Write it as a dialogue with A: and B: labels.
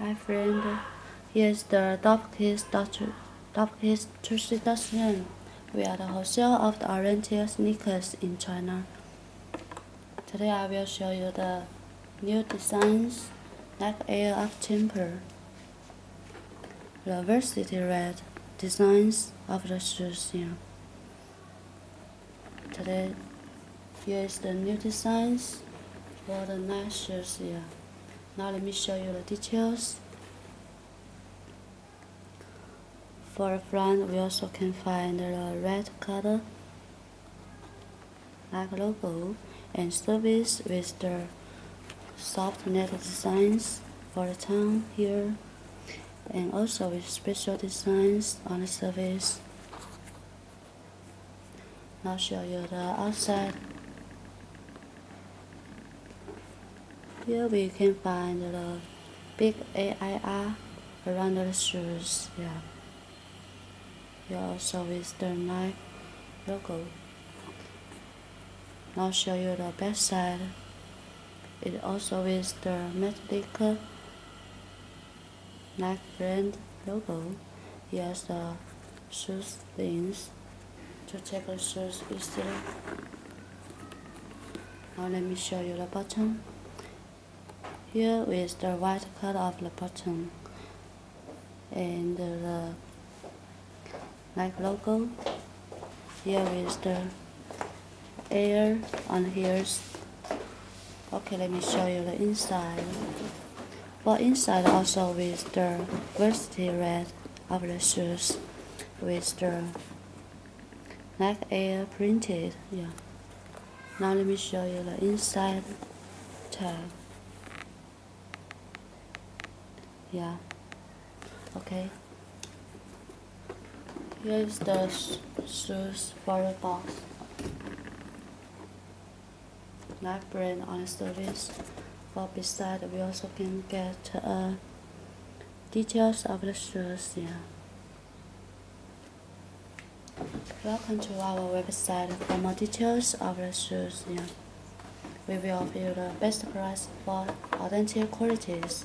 A: Hi friend, here's the Dopekickz Dopekickz Tushi We are the wholesale of the oriental sneakers in China. Today I will show you the new designs like Air Uptempo. The varsity red designs of the shoes here. Today here is the new designs for the nice shoes here. Now let me show you the details. For the front, we also can find the red color like logo and service with the soft net designs for the tongue here and also with special designs on the surface. Now show you the outside Here we can find the big AIR around the shoes. Yeah. Here also is the Nike logo. Now show you the back side. It also is the metallic Nike brand logo. Here's the shoes things to check the shoes easily. Now let me show you the bottom. Here is the white color of the button and the Nike logo. Here is the air on here. Okay, let me show you the inside. For inside also with the varsity red of the shoes with the Nike Air printed. Yeah. Now let me show you the inside tag. Yeah. Okay. Here's the shoes for the box. Nike brand on service. For beside we also can get uh, details of the shoes yeah. Welcome to our website for more details of the shoes yeah. We will offer you the best price for authentic qualities